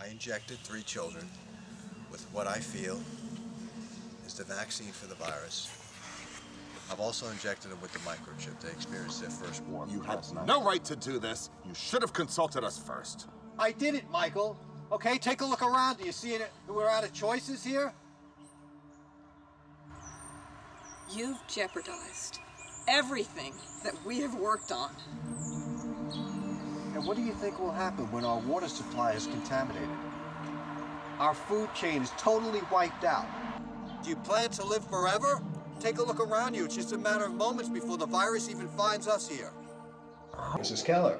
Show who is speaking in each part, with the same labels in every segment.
Speaker 1: I injected three children with what I feel is the vaccine for the virus. I've also injected them with the microchip. They experienced their first war.
Speaker 2: You had no right to do this. You should have consulted us first.
Speaker 1: I did it, Michael. Okay, take a look around. Do you see it? We're out of choices here?
Speaker 3: You've jeopardized everything that we have worked on.
Speaker 1: And what do you think will happen when our water supply is contaminated? Our food chain is totally wiped out. Do you plan to live forever? Take a look around you. It's just a matter of moments before the virus even finds us here. Mrs. Keller,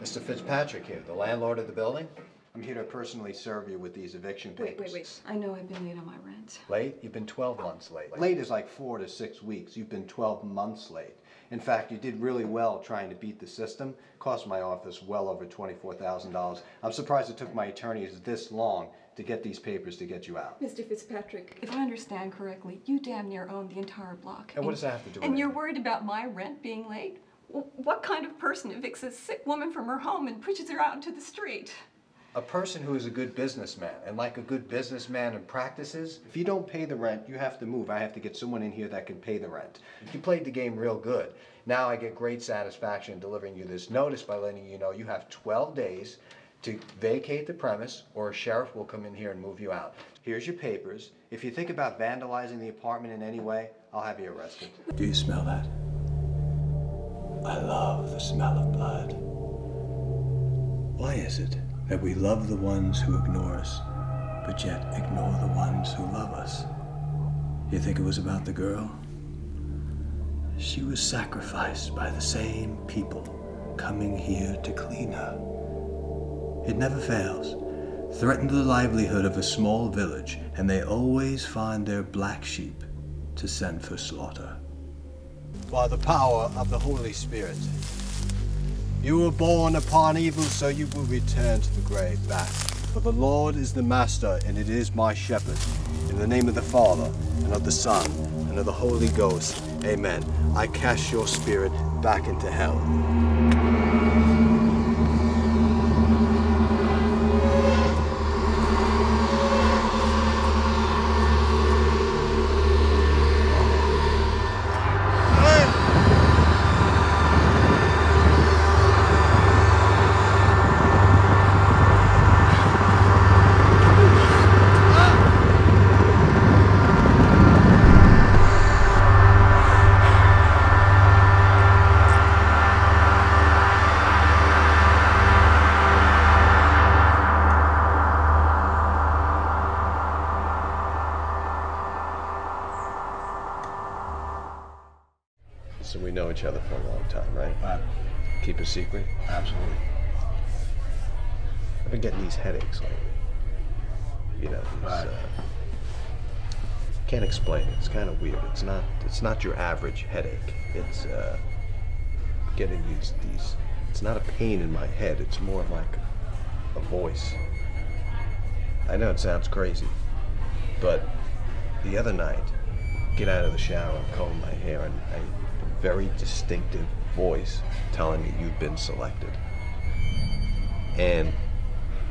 Speaker 1: Mr. Fitzpatrick here, the landlord of the building. I'm here to personally serve you with these eviction papers.
Speaker 3: Wait, wait, wait. I know I've been late on my rent.
Speaker 1: Late? You've been 12 months late. Late is like four to six weeks. You've been 12 months late. In fact, you did really well trying to beat the system. Cost my office well over $24,000. I'm surprised it took my attorneys this long to get these papers to get you out.
Speaker 3: Mr. Fitzpatrick, if I understand correctly, you damn near own the entire block.
Speaker 1: And what does that have to do with
Speaker 3: And you're worried about my rent being late? What kind of person evicts a sick woman from her home and pushes her out into the street?
Speaker 1: A person who is a good businessman, and like a good businessman and practices, if you don't pay the rent, you have to move. I have to get someone in here that can pay the rent. You played the game real good. Now I get great satisfaction in delivering you this notice by letting you know you have 12 days to vacate the premise, or a sheriff will come in here and move you out. Here's your papers. If you think about vandalizing the apartment in any way, I'll have you arrested.
Speaker 4: Do you smell that? I love the smell of blood. Why is it that we love the ones who ignore us, but yet ignore the ones who love us? You think it was about the girl? She was sacrificed by the same people coming here to clean her. It never fails. Threaten the livelihood of a small village, and they always find their black sheep to send for slaughter.
Speaker 1: By the power of the Holy Spirit. You were born upon evil, so you will return to the grave back. For the Lord is the master, and it is my shepherd. In the name of the Father, and of the Son, and of the Holy Ghost. Amen. I cast your spirit back into hell.
Speaker 5: So we know each other for a long time, right?
Speaker 1: Right.
Speaker 5: Keep a secret.
Speaker 1: Absolutely.
Speaker 5: I've been getting these headaches lately. You know, these,
Speaker 1: Right.
Speaker 5: uh, can't explain it. It's kind of weird. It's not. It's not your average headache. It's uh, getting these these. It's not a pain in my head. It's more like a voice. I know it sounds crazy, but the other night, get out of the shower and comb my hair, and a very distinctive voice telling me you've been selected. And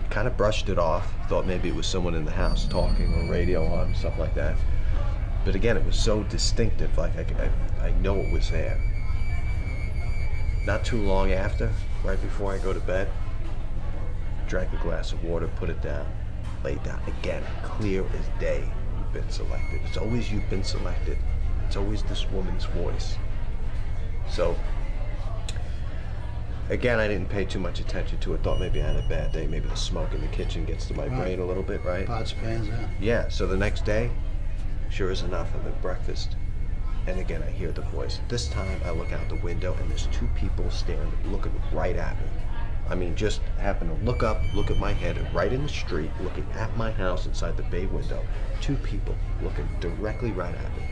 Speaker 5: kind of brushed it off. Thought maybe it was someone in the house talking or radio on, stuff like that. But again, it was so distinctive, like I, I, I know it was there. Not too long after, right before I go to bed, drank a glass of water, put it down, laid down. Again, clear as day, you've been selected. It's always you've been selected. It's always this woman's voice. So, again, I didn't pay too much attention to it. Thought maybe I had a bad day. Maybe the smoke in the kitchen gets to my brain a little bit, right?
Speaker 6: Pots, pans, yeah.
Speaker 5: Yeah, so the next day, sure as enough, I'm at breakfast. And again, I hear the voice. This time, I look out the window, and there's two people staring, looking right at me. I mean, just happen to look up, look at my head, right in the street, looking at my house inside the bay window. Two people looking directly right at me.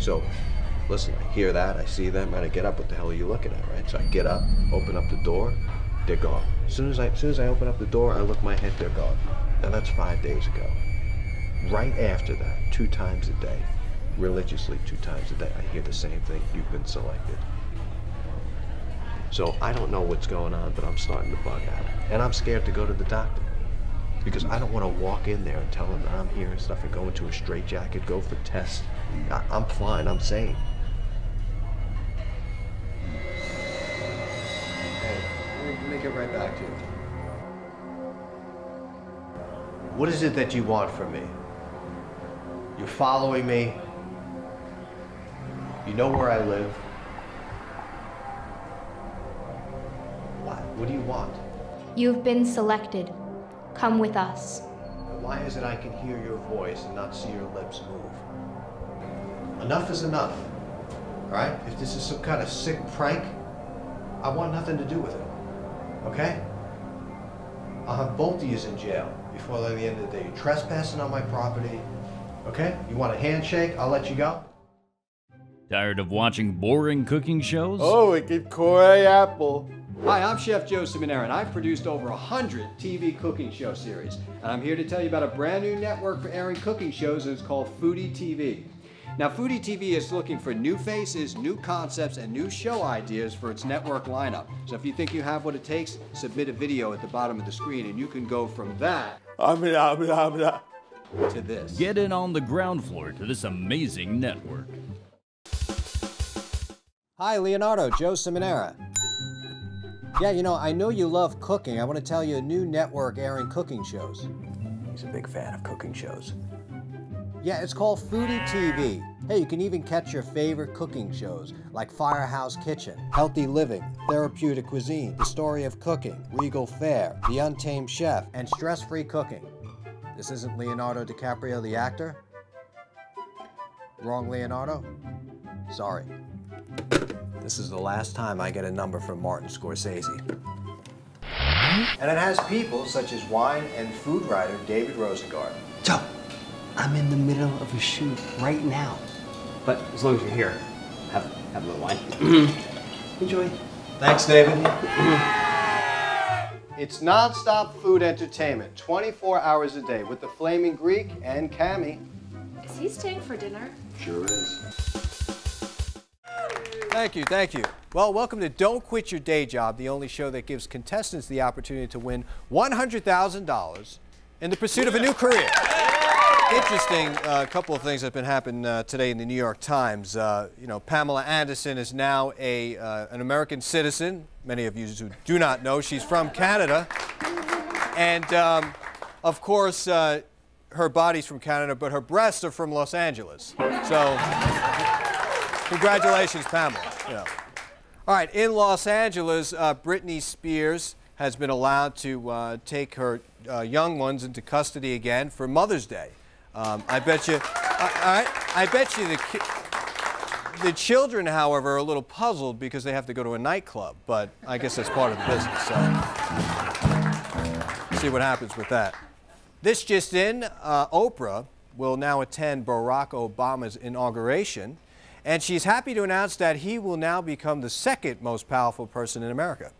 Speaker 5: So, listen, I hear that, I see them, and I get up. What the hell are you looking at, right? So I get up, open up the door, they're gone. As soon as I, as soon as I open up the door, I look my head, they're gone. Now that's five days ago. Right after that, two times a day, religiously two times a day, I hear the same thing. You've been selected. So I don't know what's going on, but I'm starting to bug out, and I'm scared to go to the doctor.
Speaker 7: because I don't want to walk in there and tell them that I'm here and stuff and go into a straitjacket, go for tests. I, I'm fine. I'm sane.
Speaker 1: Get right back to you. What is it that you want from me? You're following me. You know where I live. What? What do you want?
Speaker 8: You've been selected. Come with us.
Speaker 1: Why is it I can hear your voice and not see your lips move? Enough is enough. All right? If this is some kind of sick prank, I want nothing to do with it. Okay? I'll have both of you in jail before the end of the day. You're trespassing on my property. Okay? You want a handshake? I'll let you go.
Speaker 9: Tired of watching boring cooking shows?
Speaker 10: Oh, we keep Corey Apple.
Speaker 5: Hi, I'm Chef Joe Ciminera, and I've produced over 100 TV cooking show series. And I'm here to tell you about a brand new network for airing cooking shows, and it's called Foodie TV. Now, Foodie TV is looking for new faces, new concepts, and new show ideas for its network lineup. So if you think you have what it takes, submit a video at the bottom of the screen, and you can go from that to this.
Speaker 9: Get in on the ground floor to this amazing network.
Speaker 5: Hi, Leonardo, Joe Ciminera. Yeah, you know, I know you love cooking. I want to tell you a new network airing cooking shows. He's a big fan of cooking shows. Yeah, it's called Foodie TV. Hey, you can even catch your favorite cooking shows like Firehouse Kitchen, Healthy Living, Therapeutic Cuisine, The Story of Cooking, Regal Fare, The Untamed Chef, and Stress Free Cooking. This isn't Leonardo DiCaprio, the actor? Wrong Leonardo? Sorry. This is the last time I get a number from Martin Scorsese. And it has people such as wine and food writer David Rosengard.
Speaker 11: Joe, I'm in the middle of a shoot right now. But as long as you're here, have, have a little wine. Enjoy.
Speaker 5: Thanks, David. it's non-stop food entertainment, 24 hours a day, with the Flaming Greek and Cammy.
Speaker 8: Is he staying for dinner?
Speaker 7: Sure is.
Speaker 5: Thank you, thank you. Well, welcome to Don't Quit Your Day Job, the only show that gives contestants the opportunity to win $100,000 in the pursuit of a new career. Interesting, a uh, couple of things that have been happening uh, today in the New York Times. Uh, you know, Pamela Anderson is now a, uh, an American citizen. Many of you who do not know, she's from Canada. And um, of course, uh, her body's from Canada, but her breasts are from Los Angeles. So, congratulations, Pamela. Yeah. All right, in Los Angeles, uh, Britney Spears has been allowed to take her young ones into custody again for Mother's Day. Um, I bet you, all right, I bet you the, the children, however, are a little puzzled because they have to go to a nightclub, but I guess that's part of the business, so see what happens with that. This just in, uh, Oprah will now attend Barack Obama's inauguration, and she's happy to announce that he will now become the second most powerful person in America.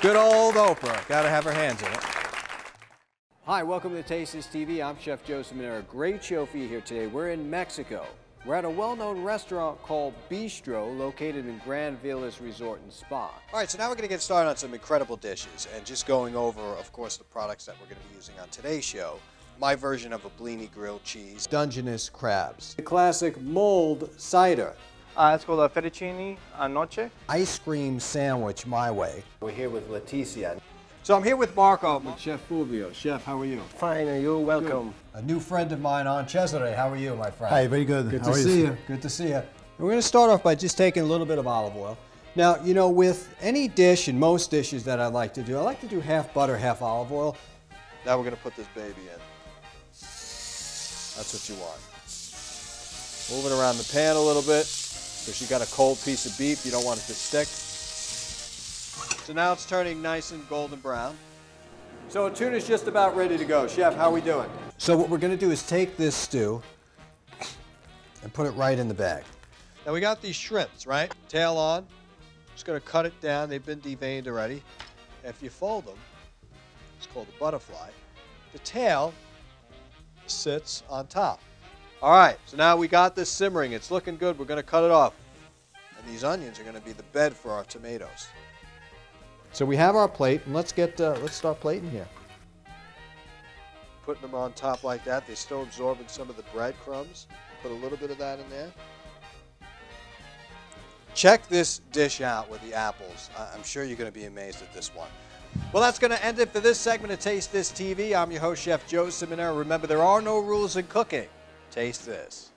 Speaker 5: Good old Oprah. Got to have her hands in it. Hi, welcome to Taste This TV. I'm Chef Joe Ciminera. Great show for you here today. We're in Mexico. We're at a well-known restaurant called Bistro, located in Grand Velas Resort and Spa. All right, so now we're going to get started on some incredible dishes and just going over, of course, the products that we're going to be using on today's show. My version of a blini grilled cheese, Dungeness crabs, the classic mulled cider,
Speaker 10: Uh, it's called a fettuccine anoche.
Speaker 5: ice cream sandwich my way. We're here with Leticia. So I'm here with Marco, with Chef Fulvio. Chef, how are you?
Speaker 11: Fine, and you're welcome.
Speaker 5: A new friend of mine on Cesare. How are you, my friend?
Speaker 4: Hi, very good.
Speaker 5: Good
Speaker 4: How
Speaker 5: to
Speaker 4: are you?
Speaker 5: see you. Good to see you. We're going to start off by just taking a little bit of olive oil. Now, you know, with any dish and most dishes that I like to do, I like to do half butter, half olive oil. Now we're going to put this baby in. That's what you want. Move it around the pan a little bit because you got a cold piece of beef. You don't want it to stick. So now it's turning nice and golden brown. So a tuna's just about ready to go. Chef, how are we doing? So what we're going to do is take this stew and put it right in the bag. Now we got these shrimps, right? Tail on. Just going to cut it down. They've been deveined already. If you fold them, it's called a butterfly. The tail sits on top. All right, so now we got this simmering. It's looking good. We're going to cut it off. And these onions are going to be the bed for our tomatoes. So we have our plate, and let's get uh, let's start plating here. Putting them on top like that, they're still absorbing some of the breadcrumbs. Put a little bit of that in there. Check this dish out with the apples. I'm sure you're going to be amazed at this one. Well, that's going to end it for this segment of Taste This TV. I'm your host, Chef Joe Ciminera. Remember, there are no rules in cooking. Taste this.